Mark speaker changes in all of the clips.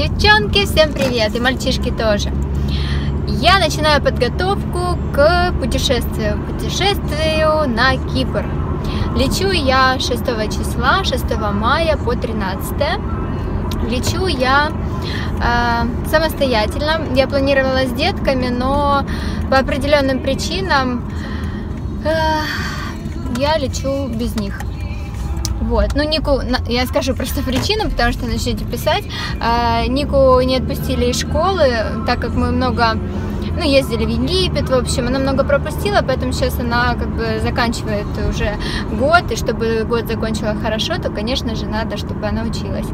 Speaker 1: Девчонки, всем привет! И мальчишки тоже. Я начинаю подготовку к путешествию. Путешествию на Кипр. Лечу я 6 числа, 6 мая по 13. Лечу я э, самостоятельно. Я планировала с детками, но по определенным причинам э, я лечу без них. Вот, ну Нику, я скажу просто причину, потому что начнете писать. А, Нику не отпустили из школы, так как мы много ну, ездили в Египет, в общем, она много пропустила, поэтому сейчас она как бы заканчивает уже год, и чтобы год закончила хорошо, то, конечно же, надо, чтобы она училась.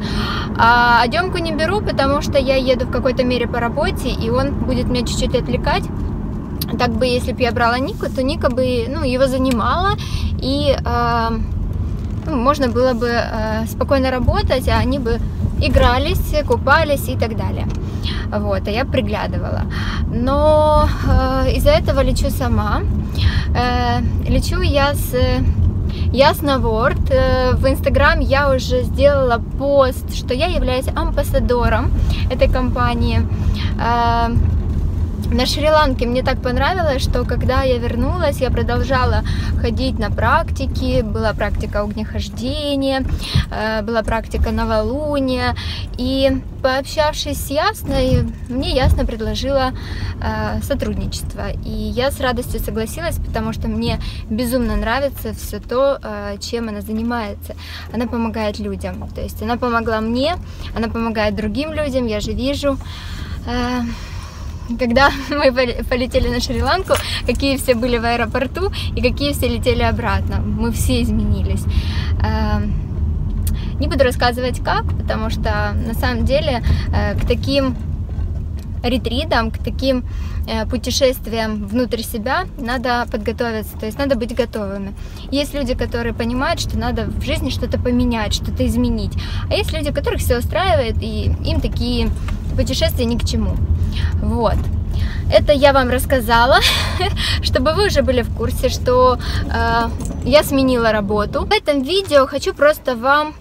Speaker 1: А, а Демку не беру, потому что я еду в какой-то мере по работе, и он будет меня чуть-чуть отвлекать. Так бы, если бы я брала Нику, то Ника бы, ну, его занимала, и... Э, ну, можно было бы э, спокойно работать, а они бы игрались, купались и так далее. Вот, а я приглядывала. Но э, из-за этого лечу сама. Э, лечу я с Ясноворд. Э, в Инстаграм я уже сделала пост, что я являюсь амбассадором этой компании. Э, на Шри-Ланке мне так понравилось, что когда я вернулась, я продолжала ходить на практики. Была практика огнехождения, э, была практика новолуния. И пообщавшись с Ясной, мне Ясно предложила э, сотрудничество. И я с радостью согласилась, потому что мне безумно нравится все то, э, чем она занимается. Она помогает людям. То есть она помогла мне, она помогает другим людям, я же вижу когда мы полетели на Шри-Ланку, какие все были в аэропорту и какие все летели обратно. Мы все изменились. Эм, не буду рассказывать как, потому что на самом деле э, к таким ретритам, к таким э, путешествиям внутрь себя надо подготовиться, то есть надо быть готовыми. Есть люди, которые понимают, что надо в жизни что-то поменять, что-то изменить, а есть люди, которых все устраивает, и им такие путешествия ни к чему. Вот. Это я вам рассказала, чтобы вы уже были в курсе, что э, я сменила работу. В этом видео хочу просто вам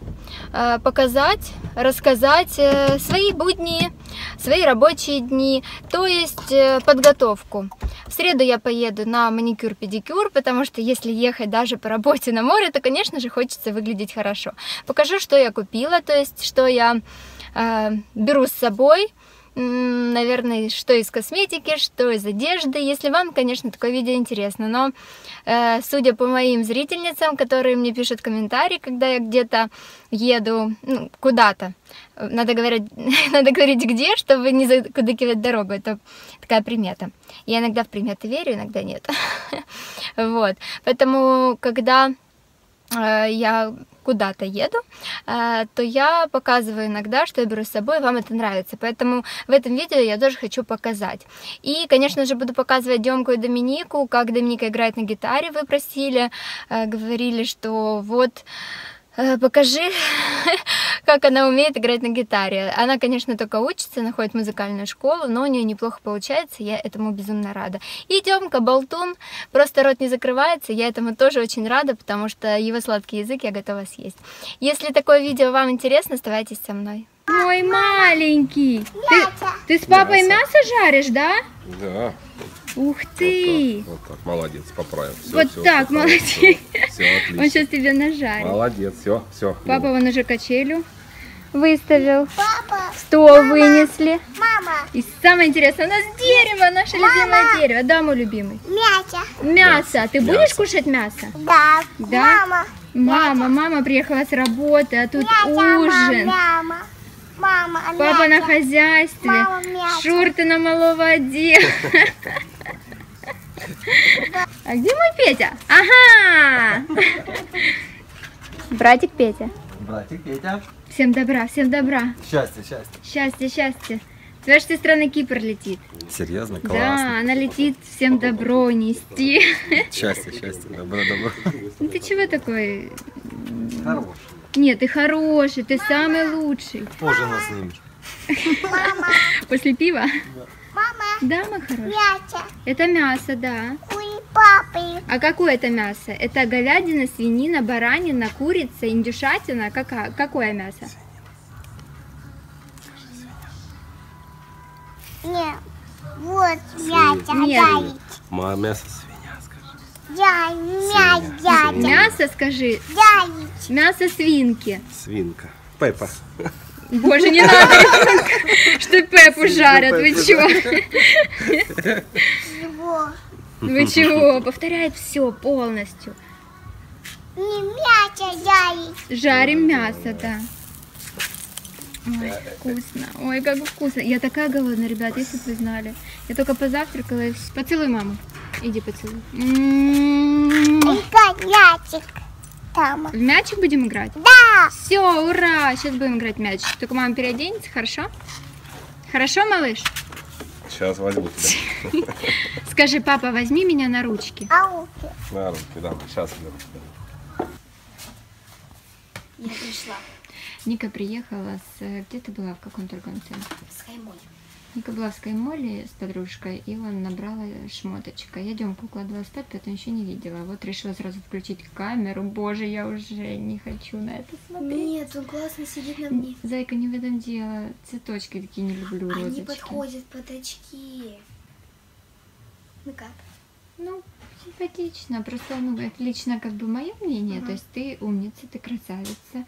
Speaker 1: э, показать, рассказать э, свои будни, свои рабочие дни, то есть э, подготовку. В среду я поеду на маникюр-педикюр, потому что если ехать даже по работе на море, то, конечно же, хочется выглядеть хорошо. Покажу, что я купила, то есть, что я беру с собой, наверное, что из косметики, что из одежды, если вам, конечно, такое видео интересно, но э, судя по моим зрительницам, которые мне пишут комментарии, когда я где-то еду ну, куда-то, надо говорить, надо говорить где, чтобы не закудыкивать дорогу, это такая примета. Я иногда в приметы верю, иногда нет. Вот, поэтому, когда я куда-то еду, э, то я показываю иногда, что я беру с собой, вам это нравится. Поэтому в этом видео я тоже хочу показать. И, конечно же, буду показывать Демку и Доминику, как Доминика играет на гитаре, вы просили, э, говорили, что вот Э, покажи, как она умеет играть на гитаре. Она, конечно, только учится, находит музыкальную школу, но у нее неплохо получается, я этому безумно рада. И Демка, болтун, просто рот не закрывается, я этому тоже очень рада, потому что его сладкий язык я готова съесть. Если такое видео вам интересно, оставайтесь со мной. Мой маленький, ты, ты с папой мясо жаришь, да?
Speaker 2: Да.
Speaker 1: Ух ты!
Speaker 2: Вот так, вот так. молодец, поправил. Все,
Speaker 1: вот
Speaker 2: все,
Speaker 1: так,
Speaker 2: поправил.
Speaker 1: молодец.
Speaker 2: Все, отлично.
Speaker 1: Он сейчас тебе нажарит.
Speaker 2: Молодец, все, все.
Speaker 1: Папа вон уже качелю выставил.
Speaker 3: Папа,
Speaker 1: Стол
Speaker 3: мама,
Speaker 1: вынесли.
Speaker 3: Мама,
Speaker 1: И самое интересное, у нас дерево, наше
Speaker 3: Мама.
Speaker 1: любимое дерево. Да, мой любимый.
Speaker 3: мяча.
Speaker 1: Мясо. Ты будешь
Speaker 2: Мясо.
Speaker 1: кушать мясо?
Speaker 3: Да.
Speaker 1: Да?
Speaker 3: Мама.
Speaker 1: Мама, мама приехала с работы, а тут
Speaker 3: Мяча,
Speaker 1: ужин.
Speaker 3: Мама. Мама,
Speaker 1: Папа на
Speaker 3: мяча.
Speaker 1: хозяйстве.
Speaker 3: Мама, мясо.
Speaker 1: Шорты на малого одел. А где мой Петя? Ага! Братик Петя.
Speaker 4: Братик Петя.
Speaker 1: Всем добра, всем добра.
Speaker 4: Счастье, счастье.
Speaker 1: Счастье, счастье. С вашей сестры на Кипр летит.
Speaker 4: Серьезно?
Speaker 1: Да,
Speaker 4: Классно.
Speaker 1: она летит всем добро нести.
Speaker 4: Счастье, счастье, добро, добро.
Speaker 1: Ну ты чего такой?
Speaker 4: Хорош.
Speaker 1: Нет, ты хороший, ты самый лучший.
Speaker 4: Позже нас снимешь.
Speaker 3: Мама,
Speaker 1: После пива?
Speaker 3: Мама,
Speaker 1: Да, мой хороший.
Speaker 3: мяча.
Speaker 1: Это мясо, да.
Speaker 3: У папы.
Speaker 1: А какое это мясо? Это говядина, свинина, баранина, курица, индюшатина? Кака- Какое мясо?
Speaker 3: Нет. Вот мяча
Speaker 1: Нет.
Speaker 3: яйца.
Speaker 4: Ма- Мясо свинья, скажи.
Speaker 3: Я мя
Speaker 4: Свинья.
Speaker 3: яйца.
Speaker 1: Мясо, скажи,
Speaker 3: Яйца.
Speaker 1: мясо свинки.
Speaker 4: Свинка. Пеппа.
Speaker 1: Боже, не надо, что Пеппу жарят, вы чего?
Speaker 3: Его.
Speaker 1: Вы чего? Повторяет все полностью.
Speaker 3: Не мяча яйца.
Speaker 1: Жарим мясо, да. Ой, вкусно. Ой, как вкусно. Я такая голодная, ребят, если бы вы знали. Я только позавтракала и всё. Поцелуй маму. Иди поцелуй. М-м-м.
Speaker 3: Играть мячик. Там.
Speaker 1: В мячик будем играть?
Speaker 3: Да.
Speaker 1: Все, ура! Сейчас будем играть в мячик. Только мама переоденется, хорошо? Хорошо, малыш?
Speaker 2: Сейчас возьму тебя
Speaker 1: Скажи, папа, возьми меня на ручки.
Speaker 3: Ауки.
Speaker 2: на руки, да, сейчас беру.
Speaker 5: Я пришла
Speaker 1: Ника приехала с... Где ты была? В каком торговом центре?
Speaker 5: с Хаймой.
Speaker 1: Ника была в Скаймоле с подружкой, и он набрала шмоточка. Я Демку укладывала спать, поэтому еще не видела. Вот решила сразу включить камеру. Боже, я уже не хочу на это смотреть.
Speaker 5: Нет, он классно сидит на мне.
Speaker 1: Зайка, не в этом дело. Цветочки такие не люблю,
Speaker 5: Они
Speaker 1: розочки.
Speaker 5: подходят под очки. Ну как?
Speaker 1: Ну, симпатично. Просто, ну, это лично как бы мое мнение.
Speaker 5: Ага.
Speaker 1: То есть ты умница, ты красавица.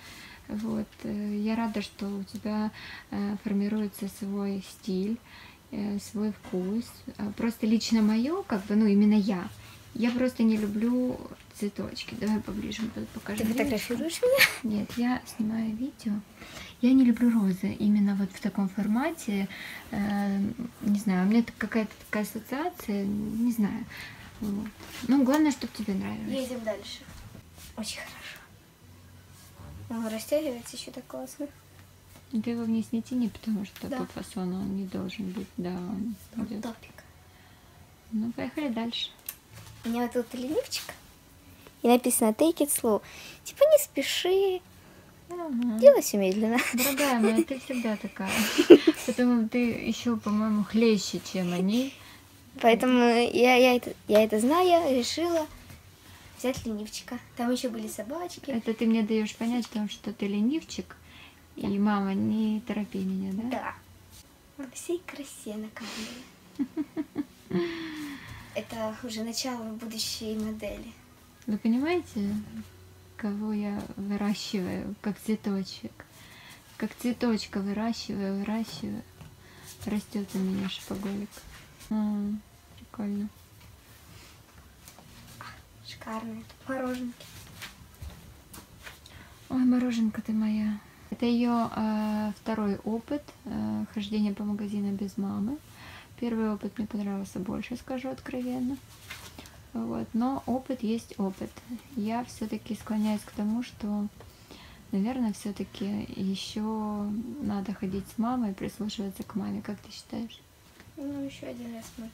Speaker 1: Вот. э, Я рада, что у тебя э, формируется свой стиль, э, свой вкус. А Просто лично мое, как бы, ну, именно я. Я просто не люблю цветочки. Давай поближе по- покажу.
Speaker 5: Ты фотографируешь меня?
Speaker 1: Нет, я снимаю видео. Я не люблю розы именно вот в таком формате. Э, не знаю, у меня какая-то такая ассоциация, не знаю. Вот. Ну, главное, чтобы тебе нравилось.
Speaker 5: Едем дальше. Очень хорошо. Он растягивается еще так классно.
Speaker 1: Ты его вниз не тяни, потому что
Speaker 5: Да.
Speaker 1: по фасону он не должен быть. Да, он идет.
Speaker 5: топик.
Speaker 1: Ну, поехали дальше.
Speaker 5: У меня вот тут ленивчик. И написано take it slow. Типа не спеши,
Speaker 1: Ага.
Speaker 5: делай все медленно.
Speaker 1: Дорогая моя, ты всегда такая. Потому ты еще, по-моему, хлеще, чем они.
Speaker 5: Поэтому я, я, это, я это зная, решила взять ленивчика. Там еще были собачки.
Speaker 1: Это ты мне даешь понять, потому что ты ленивчик. И мама, не торопи меня, да?
Speaker 5: Да. Во всей красе на камере. Это уже начало будущей модели.
Speaker 1: Вы понимаете, кого я выращиваю, как цветочек? Как цветочка выращиваю, выращиваю. Растет у меня шопоголик. А, прикольно.
Speaker 5: Шикарные. Тут мороженки.
Speaker 1: Ой, мороженка ты моя. Это ее второй опыт э, хождения по магазинам без мамы. Первый опыт мне понравился больше, скажу откровенно. Вот. Но опыт есть опыт. Я все-таки склоняюсь к тому, что, наверное, все-таки еще надо ходить с мамой и прислушиваться к маме. Как ты считаешь?
Speaker 5: Ну, еще один раз мы.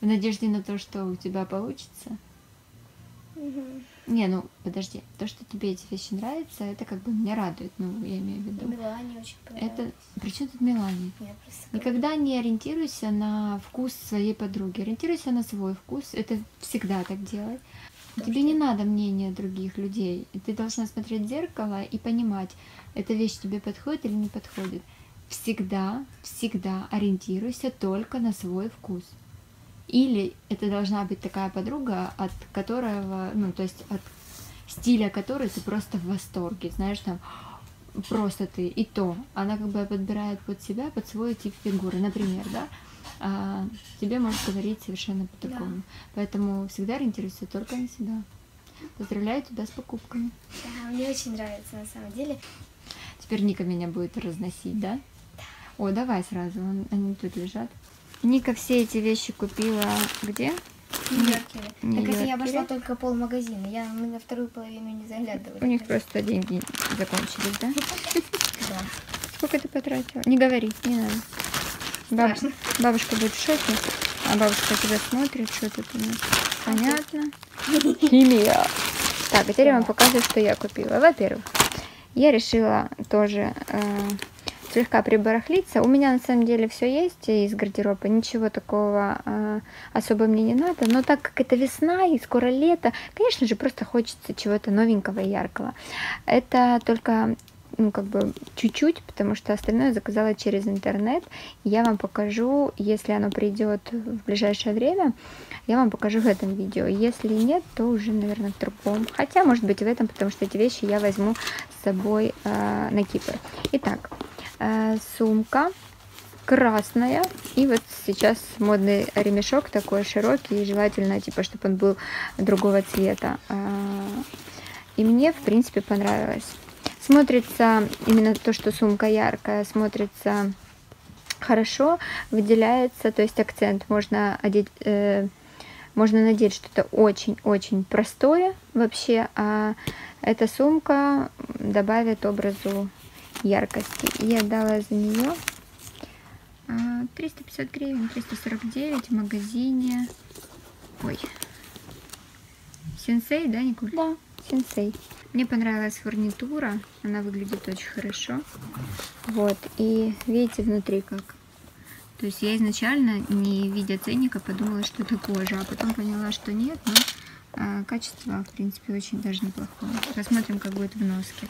Speaker 1: В надежде на то, что у тебя получится.
Speaker 5: Мгм.
Speaker 1: Не, ну подожди, то, что тебе эти вещи нравятся, это как бы меня радует, ну, я имею в виду.
Speaker 5: Милане очень понравилось.
Speaker 1: Это при чем тут Мелани?
Speaker 5: Я просто.
Speaker 1: Никогда не ориентируйся на вкус своей подруги, ориентируйся на свой вкус. Это всегда так делай. Тебе не надо мнения других людей. Ты должна смотреть в зеркало и понимать, эта вещь тебе подходит или не подходит. Всегда, всегда ориентируйся только на свой вкус. Или это должна быть такая подруга, от которого, ну, то есть от стиля которой ты просто в восторге, знаешь, там просто ты и то, она как бы подбирает под себя, под свой тип фигуры, например, да, а тебе может говорить совершенно по-другому. Поэтому всегда ориентируйся только на себя. Поздравляю тебя с покупками.
Speaker 5: Да, мне очень нравится на самом деле.
Speaker 1: Теперь Ника меня будет разносить, да? О, давай сразу, он- они тут лежат. Ника все эти вещи купила где?
Speaker 5: В Нью-Йоркере.
Speaker 1: в
Speaker 5: Так это я обошла только полмагазина. Я, мы на вторую половину не заглядывали.
Speaker 1: У них просто деньги закончились, да?
Speaker 5: Да.
Speaker 1: Сколько ты потратила? Не говори, не надо. Баб-. Бабушка будет в шоке, а бабушка тебя смотрит, что тут у нас. Понятно. Химия. Так, а теперь я вам показываю, что я купила. Во-первых, я решила тоже э, слегка прибарахлиться. У меня на самом деле все есть из гардероба, ничего такого э, особо мне не надо. Но так как это весна и скоро лето, конечно же, просто хочется чего-то новенького и яркого. Это только ну, как бы чуть-чуть, потому что остальное заказала через интернет. Я вам покажу, если оно придет в ближайшее время, я вам покажу в этом видео. Если нет, то уже, наверное, в другом. Хотя, может быть, в этом, потому что эти вещи я возьму с собой э, на Кипр. Итак, сумка красная. И вот сейчас модный ремешок такой широкий, желательно, типа, чтобы он был другого цвета. А, И мне, в принципе, понравилось. Смотрится именно то, что сумка яркая, смотрится хорошо, выделяется, то есть акцент можно одеть, э, можно надеть что-то очень-очень простое вообще, а эта сумка добавит образу яркости. И я дала за нее 350 гривен, 349 в магазине. Ой. Сенсей, да, Николь?
Speaker 5: Да.
Speaker 1: Сенсей. Мне понравилась фурнитура, она выглядит очень хорошо. Вот, и видите внутри как. То есть я изначально, не видя ценника, подумала, что это кожа, а потом поняла, что нет, но а, качество, в принципе, очень даже неплохое. Посмотрим, как будет в носке.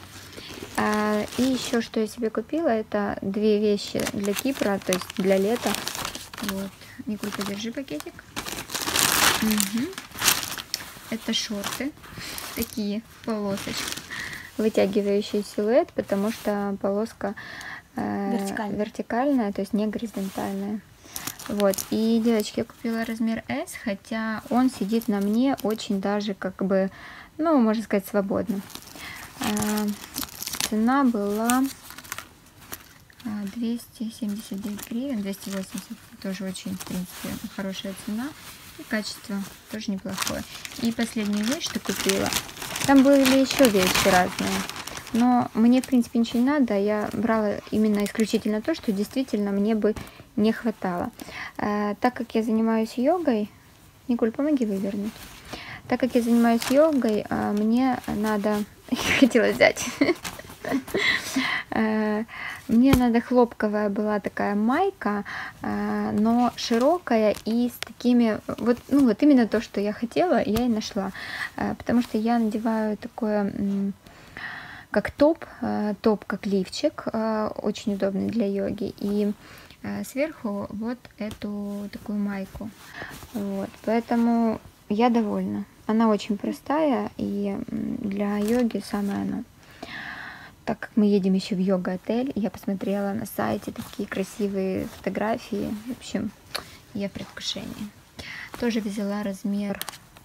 Speaker 1: А, и еще, что я себе купила, это две вещи для Кипра, то есть для лета. Вот. Никулька, держи пакетик. Мгм. Это шорты, такие полосочки, вытягивающие силуэт, потому что полоска э,
Speaker 5: Вертикальная.
Speaker 1: вертикальная, то есть не горизонтальная. Вот, и, девочки, я купила размер S, хотя он сидит на мне очень даже, как бы, ну, можно сказать, свободно. А, Цена была а, 279 гривен, 280, тоже очень, в принципе, хорошая цена. И качество тоже неплохое. И последнюю вещь, что купила, там были еще вещи разные. Но мне, в принципе, ничего не надо. Я брала именно исключительно то, что действительно мне бы не хватало. Э, так как я занимаюсь йогой... Николь, помоги вывернуть. Так как я занимаюсь йогой, э, мне надо... Я хотела взять. Э, Мне надо хлопковая была такая майка, э, но широкая и с такими, вот, ну вот именно то, что я хотела, я и нашла, Э, потому что я надеваю такое, как топ, топ как лифчик, очень удобный для йоги, и сверху вот эту такую майку, вот, поэтому я довольна. Она очень простая и для йоги самое оно так как мы едем еще в йога-отель, я посмотрела на сайте такие красивые фотографии. В общем, я в предвкушении. Тоже взяла размер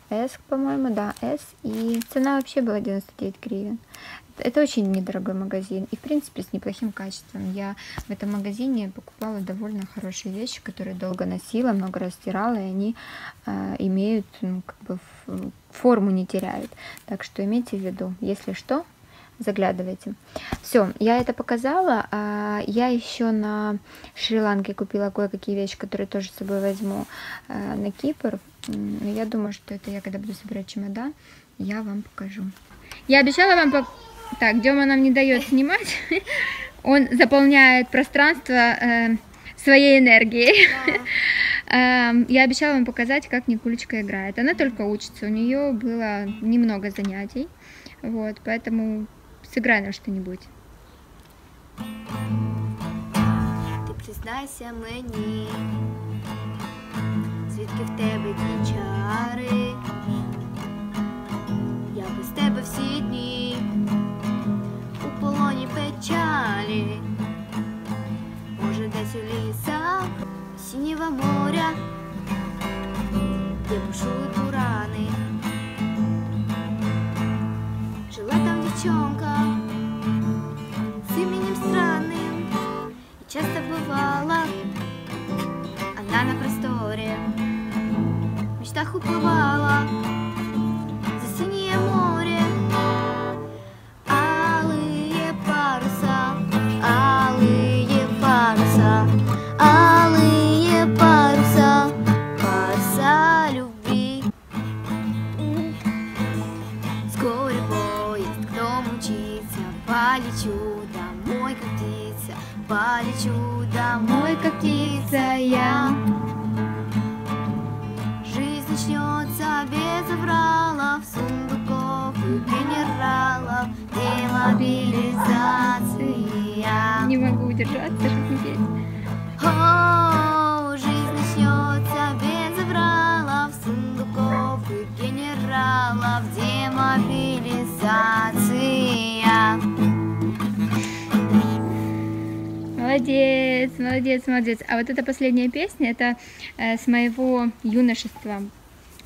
Speaker 1: S, по-моему, да, S. И цена вообще была 99 гривен. Это очень недорогой магазин и, в принципе, с неплохим качеством. Я в этом магазине покупала довольно хорошие вещи, которые долго носила, много раз стирала, и они э, имеют, ну, как бы, форму не теряют. Так что имейте в виду, если что, заглядывайте. Все, я это показала. А, Я еще на Шри-Ланке купила кое-какие вещи, которые тоже с собой возьму а, на Кипр. Я думаю, что это я, когда буду собирать чемодан, я вам покажу. Я обещала вам... пок- Так, Дема нам не дает снимать. Он заполняет пространство э, своей энергией. Эм, Я обещала вам показать, как Никулечка играет. Она только учится, у нее было немного занятий. Вот, поэтому сыграй нам что-нибудь.
Speaker 5: Ти признайся мені, звідки в тебе ті чари, я без тебе всі дні у полоні печалі, може десь у лісах синього моря, де бушують бурани. Там дівчонка с именем странным И часто бывала Она на просторе. В мечтах уплывала полечу домой, как птица, полечу домой, как птица я. Жизнь начнется без авралов, сундуков и генералов, демобилизация.
Speaker 1: Не могу удержаться, чтобы не петь.
Speaker 5: О, жизнь начнется без авралов, сундуков и генералов, демобилизация.
Speaker 1: Молодец, молодец, молодец. А вот эта последняя песня, это э, с моего юношества.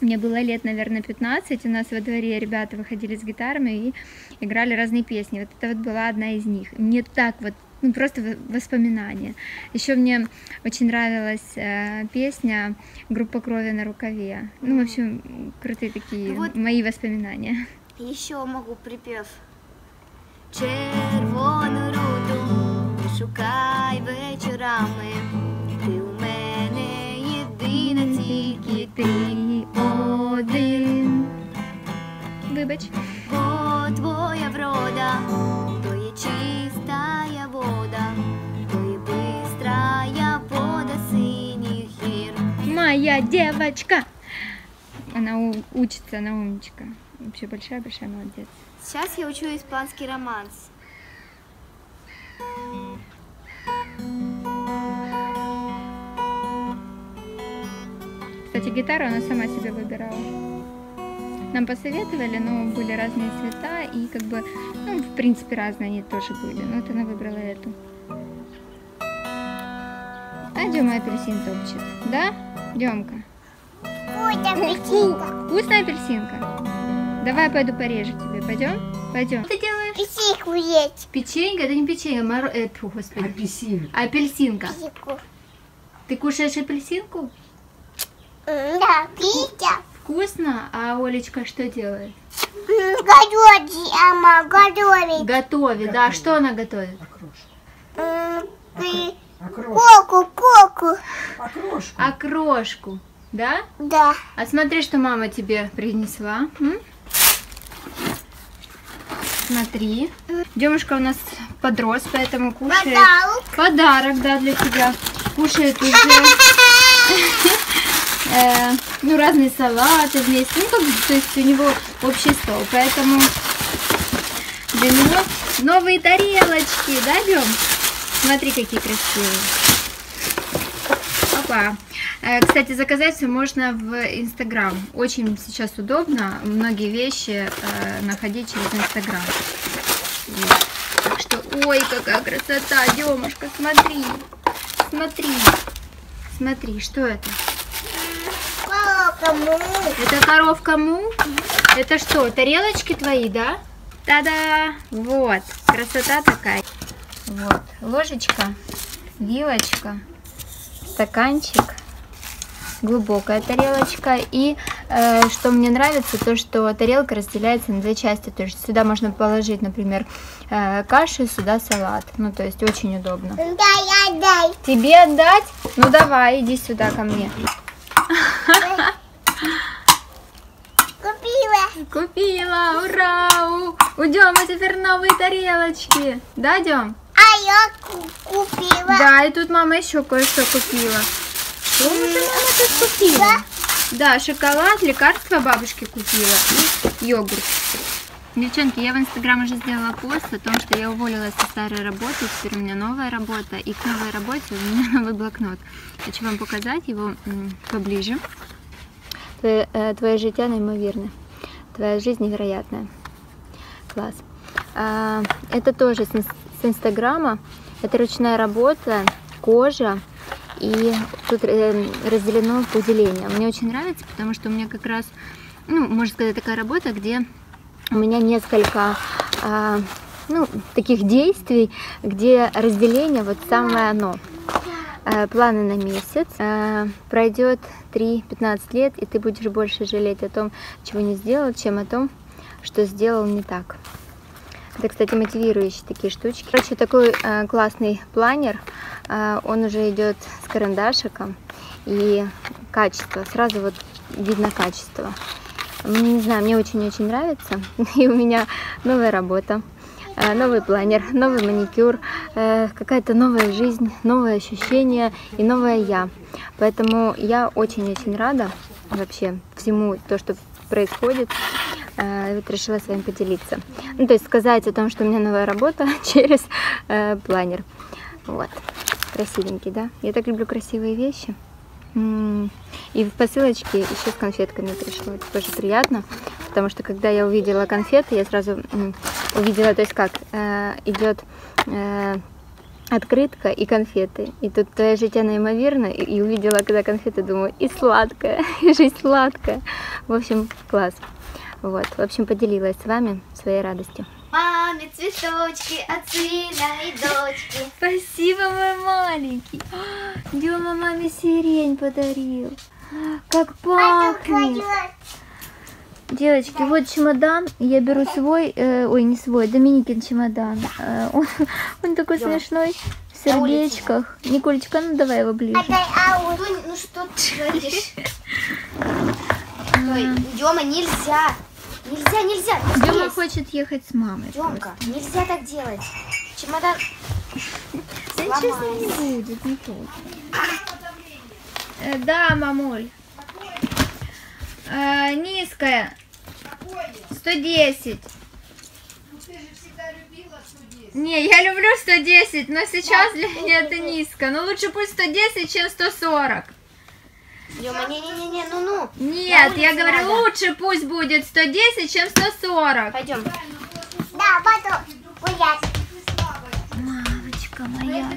Speaker 1: Мне было лет, наверное, 15, у нас во дворе ребята выходили с гитарами и играли разные песни. Вот это вот была одна из них. Мне так вот, ну просто воспоминания. Еще мне очень нравилась э, песня «Группа крови на рукаве». Ну, в общем, крутые такие
Speaker 5: Ну вот-
Speaker 1: мои воспоминания.
Speaker 5: Еще могу припев. Червону руду не шукай вечорами. Ти у мене єдина тільки ти один.
Speaker 1: Вибач.
Speaker 5: Бо твоя врода, то є чистая вода, то є бистрая вода синіх гір.
Speaker 1: Моя девочка! Она у- учится, она умничка. Вообще большая-большая молодец.
Speaker 5: Сейчас я учу испанский романс.
Speaker 1: Кстати, гитару она сама себе выбирала. Нам посоветовали, но были разные цвета, и как бы, ну, в принципе, разные они тоже были. Но вот она выбрала эту. А Дема апельсин топчет, да? Демка?
Speaker 3: Будь апельсинка.
Speaker 1: Вкусная апельсинка? Давай я пойду порежу тебе, пойдем? Пойдем. Что ты делаешь?
Speaker 3: Песику есть.
Speaker 1: Печенька? Это не печенька, моро... э, тьфу, господи.
Speaker 6: Апельсин.
Speaker 1: Апельсинка.
Speaker 3: Песику.
Speaker 1: Ты кушаешь апельсинку?
Speaker 3: Да, Питя.
Speaker 1: Вкусно. А Олечка что делает?
Speaker 3: М, Готовить, ама, готовить.
Speaker 1: Готовит, да. Что она готовит?
Speaker 3: Коку, коку.
Speaker 6: Окрошку.
Speaker 1: Окрошку, да?
Speaker 3: Да.
Speaker 1: А смотри, что мама тебе принесла. м? Смотри. Демушка у нас подрос, поэтому кушает.
Speaker 3: Подарок.
Speaker 1: Подарок, да, для тебя. Кушает уже э, ну, разные салаты вместе. Ну, как то есть у него общий стол. Поэтому для него новые тарелочки, да, Дем? Смотри, какие красивые. Опа. Э, Кстати, заказать все можно в Инстаграм. Очень сейчас удобно многие вещи э, находить через Инстаграм. Так что, ой, какая красота, Демушка, смотри, смотри, смотри, что это?
Speaker 3: Кому?
Speaker 1: Это коровка му? Это что, тарелочки твои, да? Та-да! Вот, красота такая. Вот, ложечка, вилочка, стаканчик, глубокая тарелочка. И э, что мне нравится, то что тарелка разделяется на две части. То есть сюда можно положить, например, э, кашу, сюда салат. Ну, то есть очень удобно.
Speaker 3: Дай, дай.
Speaker 1: Тебе отдать? Ну давай, иди сюда ко мне.
Speaker 3: Купила.
Speaker 1: Ура! У, у Демы теперь новые тарелочки. Да, Дем?
Speaker 3: А я ку- купила.
Speaker 1: Да, и тут мама еще кое-что купила. Что же мама тут купила? Да, шоколад, лекарства бабушке купила и йогурт. Девчонки, я в Инстаграм уже сделала пост о том, что я уволилась со старой работы, теперь у меня новая работа, и к новой работе у меня новый блокнот. Хочу вам показать его поближе. Твое, э, твое життя неймовірне. Твоя жизнь невероятная. Класс. А, это тоже с, инс- с Инстаграма. Это ручная работа, кожа. И тут э, разделено по. Мне очень нравится, потому что у меня как раз, ну, можно сказать, такая работа, где у меня несколько а, ну, таких действий, где разделение вот самое оно. Э, Планы на месяц. Э, Пройдет 3-15 лет, и ты будешь больше жалеть о том, чего не сделал, чем о том, что сделал не так. Это, кстати, мотивирующие такие штучки. Короче, такой э, классный планер. Он уже идет с карандашиком. И качество. Сразу вот видно качество. Не знаю, мне очень-очень нравится. И у меня новая работа. Э, Новый планер, новый маникюр, э, какая-то новая жизнь, новые ощущения и новое я. Поэтому я очень-очень рада. вообще всему то, что происходит. Э, Вот решила с вами поделиться. Ну, то есть сказать о том, что у меня новая работа через планер. Вот. Красивенький, да? Я так люблю красивые вещи. И в посылочке еще с конфетками пришло. Это тоже приятно, потому что когда я увидела конфеты, я сразу увидела, то есть как э, идет э, открытка и конфеты. И тут твоя життя неимоверно, и, и увидела, когда конфеты, думаю, и сладкая, и жизнь сладкая. В общем, класс. Вот, в общем, поделилась с вами своей радостью.
Speaker 5: Маме цветочки от сына и дочки.
Speaker 1: Спасибо, мой маленький. Дема маме сирень подарил. Как пахнет. Девочки, вот чемодан. Я беру свой, э, ой, не свой, Доминикин чемодан. Э, он, он такой смешной, в сердечках. Николечка, ну давай его ближе.
Speaker 3: Дай ау.
Speaker 5: Ну, ну что ты говоришь? Ой, Дема, нельзя. Нельзя, нельзя.
Speaker 1: Дема хочет ехать с мамой.
Speaker 5: Демка, нельзя так делать. Чемодан.
Speaker 1: Да не будет, не то. Э, Да, мамуль. Э, низкая. 110. Не, я люблю 110, но сейчас для меня это низко. Но лучше пусть 110, чем 140.
Speaker 5: Дема, не-не-не, ну-ну.
Speaker 1: Нет, я говорю,
Speaker 5: надо.
Speaker 1: лучше пусть будет 110, чем 140.
Speaker 5: Пойдем.
Speaker 3: Да, потом гулять.
Speaker 1: Мамочка моя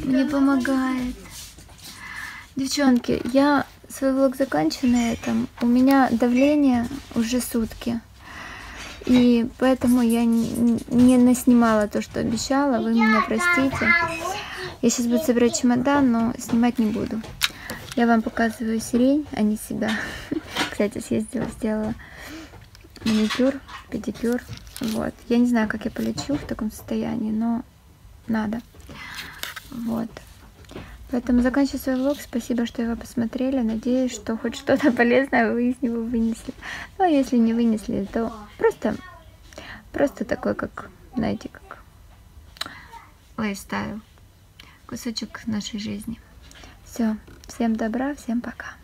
Speaker 1: мне помогает. Девчонки, я свой влог заканчиваю на этом. У меня давление уже сутки. И поэтому я не, не наснимала то, что обещала. Вы меня простите. Я сейчас буду собирать чемодан, но снимать не буду. Я вам показываю сирень, а не себя. Кстати, съездила, сделала маникюр, педикюр. Вот. Я не знаю, как я полечу в таком состоянии, но надо. Вот. Поэтому заканчиваю свой влог. Спасибо, что его посмотрели. Надеюсь, что хоть что-то полезное вы из него вынесли. Ну, а если не вынесли, то просто, просто такой, как, знаете, как лайфстайл. Кусочек нашей жизни. Все. Всем добра, всем пока.